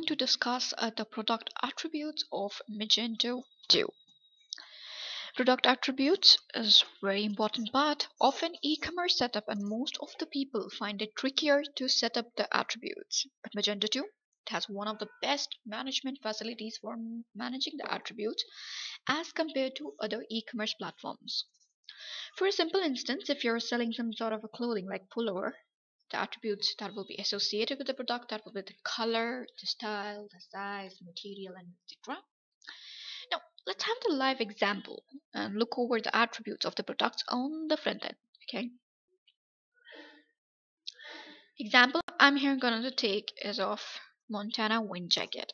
going to discuss uh, the product attributes of Magento 2. Product attributes is very important part of an e-commerce setup and most of the people find it trickier to set up the attributes. But Magento 2 has one of the best management facilities for managing the attributes as compared to other e-commerce platforms. For a simple instance, if you're selling some sort of a clothing like pullover, the attributes that will be associated with the product that will be the color, the style, the size, material, and etc. Now let's have the live example and look over the attributes of the products on the front end. Okay. Example I'm here going to take is of Montana wind jacket.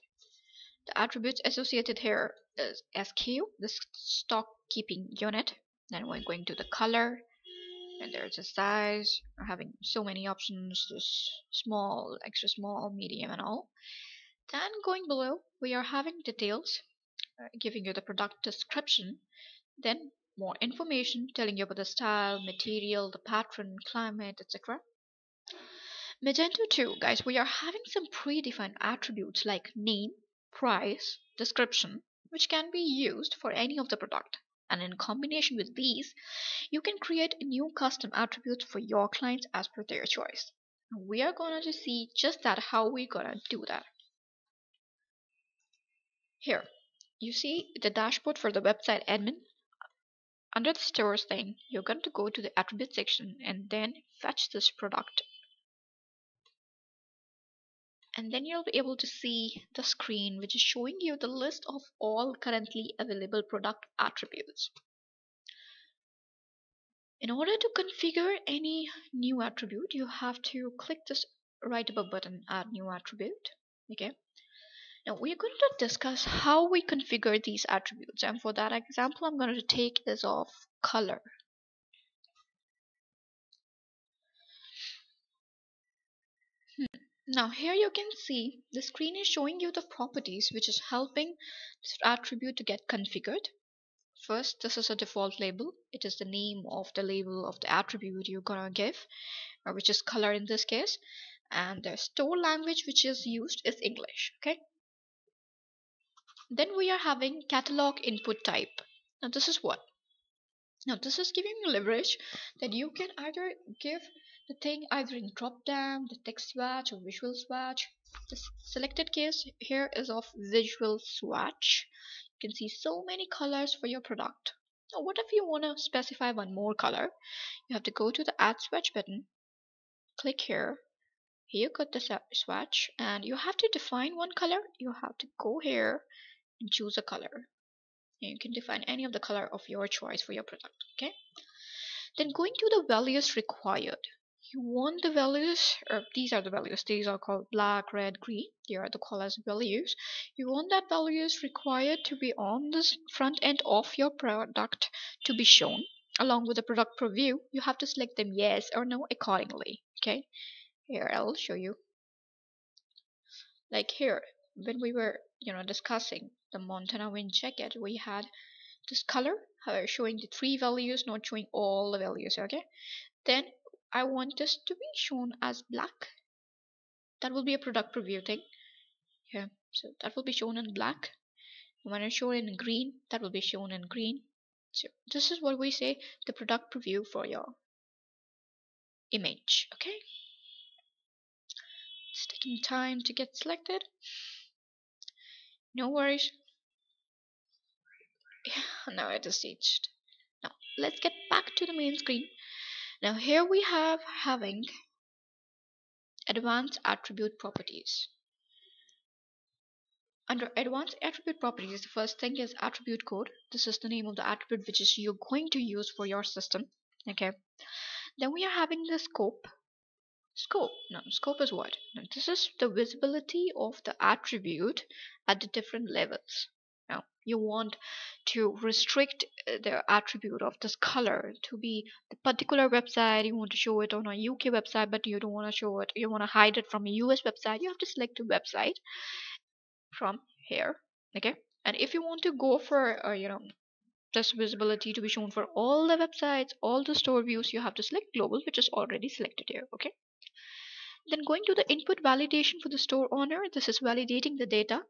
The attributes associated here is SKU, the stock keeping unit. Then we're going to the color, and there's a size having so many options just small extra small medium and all. Then going below we are having details uh, giving you the product description then more information telling you about the style material the pattern climate etc magento 2 guys we are having some predefined attributes like name price description which can be used for any of the product and in combination with these you can create new custom attributes for your clients as per their choice. We are going to see just that how we're going to do that. Here you see the dashboard for the website admin. Under the stores thing you're going to go to the attribute section and then fetch this product and then you'll be able to see the screen which is showing you the list of all currently available product attributes. In order to configure any new attribute, you have to click this right above button, add new attribute. Okay. Now we're going to discuss how we configure these attributes and for that example I'm going to take is of color. Now here you can see the screen is showing you the properties which is helping this attribute to get configured. First, this is a default label. It is the name of the label of the attribute you're gonna give, uh, which is color in this case. And the store language which is used is English. Okay. Then we are having catalog input type. Now this is what? Now this is giving you leverage that you can either give the thing either in drop down, the text swatch or visual swatch. The selected case here is of visual swatch. You can see so many colors for your product. Now what if you want to specify one more color? You have to go to the add swatch button, click here. Here you got the swatch and you have to define one color. You have to go here and choose a color. You can define any of the color of your choice for your product. Okay. Then going to the values required. You want the values or these are the values. These are called black red green. They are the colors values. You want that values required to be on the front end of your product to be shown. Along with the product preview you have to select them yes or no accordingly okay? Here I'll show you. Like here when we were you know discussing the Montana wind jacket we had. This color uh, showing the three values not showing all the values okay? Then I want this to be shown as black. That will be a product preview thing. Yeah, so that will be shown in black. When I show it in green that will be shown in green. So this is what we say the product preview for your image okay? It's taking time to get selected. No worries now it is staged now let's get back to the main screen now here we have having advanced attribute properties. Under advanced attribute properties, the first thing is attribute code. This is the name of the attribute which is you're going to use for your system. Okay. Then we are having the scope. Scope. Now, scope is what? Now, this is the visibility of the attribute at the different levels you want to restrict uh, the attribute of this color to be the particular website you want to show it on a uk website but you don't want to show it you want to hide it from a us website you have to select a website from here okay? And if you want to go for uh, you know this visibility to be shown for all the websites all the store views you have to select global which is already selected here okay? Then going to the input validation for the store owner this is validating the data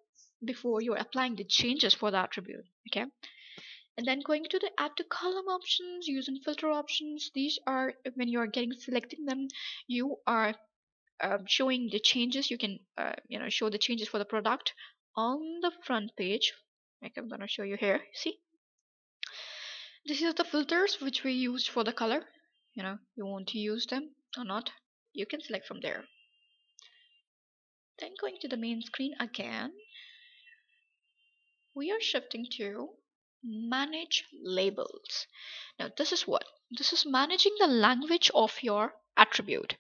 before you're applying the changes for the attribute okay? And then going to the add to column options using filter options these are when you are getting selecting them you are um, showing the changes you can uh, you know show the changes for the product on the front page. Like I'm gonna show you here see? This is the filters which we used for the color you know you want to use them or not you can select from there. Then going to the main screen again we are shifting to manage labels. Now this is what? This is managing the language of your attribute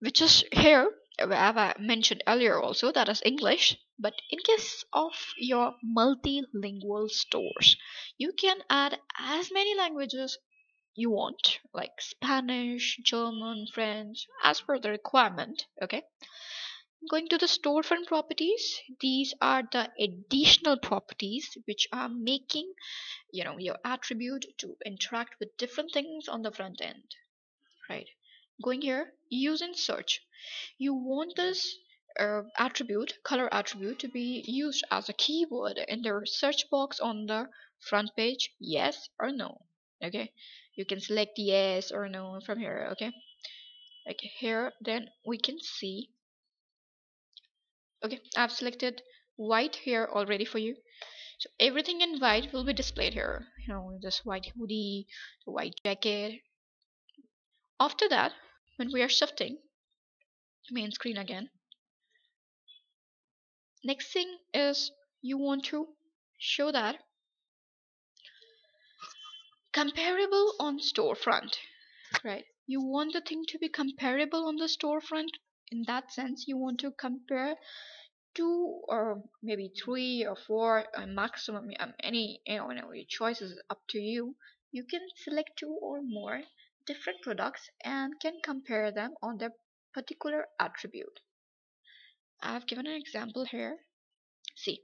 which is here as I mentioned earlier also that is English. But in case of your multilingual stores you can add as many languages you want like Spanish German French as per the requirement okay Going to the storefront properties, these are the additional properties which are making you know your attribute to interact with different things on the front end. Right. Going here, use in search. You want this uh, attribute, color attribute, to be used as a keyword in the search box on the front page, yes or no. Okay. You can select yes or no from here. Okay. Like here, then we can see okay I've selected white here already for you. So everything in white will be displayed here. You know this white hoodie the white jacket. After that when we are shifting main screen again. Next thing is you want to show that comparable on storefront right? You want the thing to be comparable on the storefront in that sense you want to compare two or maybe three or four uh, maximum um, any you know, your choice is up to you. You can select two or more different products and can compare them on their particular attribute. I've given an example here. See.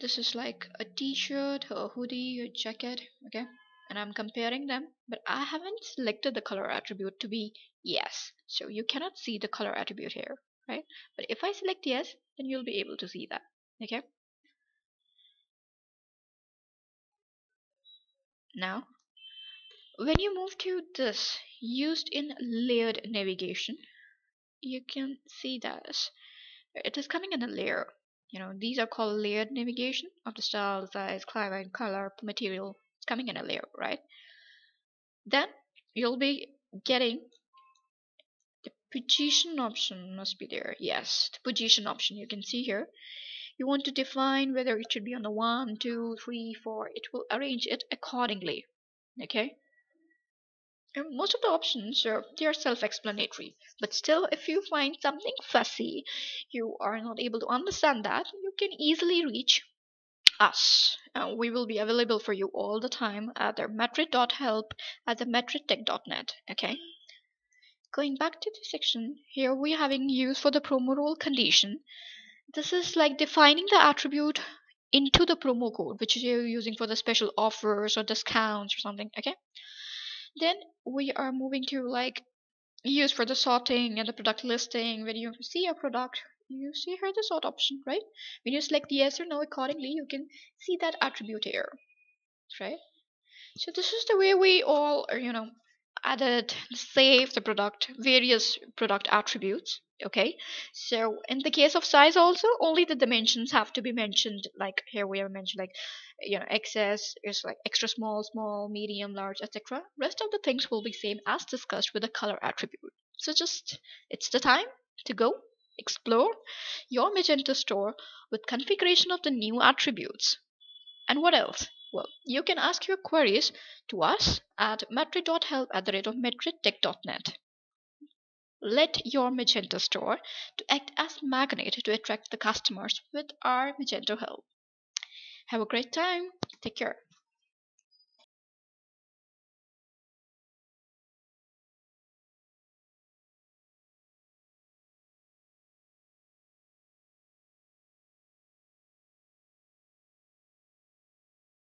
This is like a t-shirt a hoodie a jacket okay and I'm comparing them but I haven't selected the color attribute to be yes. So you cannot see the color attribute here right? But if I select yes then you'll be able to see that okay? Now when you move to this used in layered navigation you can see that it is coming in a layer. You know these are called layered navigation of the style size climate color material coming in a layer right? Then you'll be getting the position option must be there. Yes the position option you can see here. You want to define whether it should be on the one two three four. It will arrange it accordingly okay? And most of the options are they are self-explanatory but still if you find something fussy you are not able to understand that you can easily reach us. Uh, we will be available for you all the time at the metrit.help at the matridtech.net. Okay. Going back to the section, here we're having use for the promo rule condition. This is like defining the attribute into the promo code, which you're using for the special offers or discounts or something. Okay. Then we are moving to like use for the sorting and the product listing. When you see a product, you see here the sort option right? When you select yes or no accordingly you can see that attribute here right? So this is the way we all uh, you know added save the product various product attributes okay? So in the case of size also only the dimensions have to be mentioned like here we have mentioned like you know XS is like extra small small medium large etc rest of the things will be same as discussed with the color attribute. So just it's the time to go Explore your Magento store with configuration of the new attributes. And what else? Well, you can ask your queries to us at metrit.help at the rate of matridtech.net. Let your Magento store to act as magnet to attract the customers with our Magento help. Have a great time. Take care.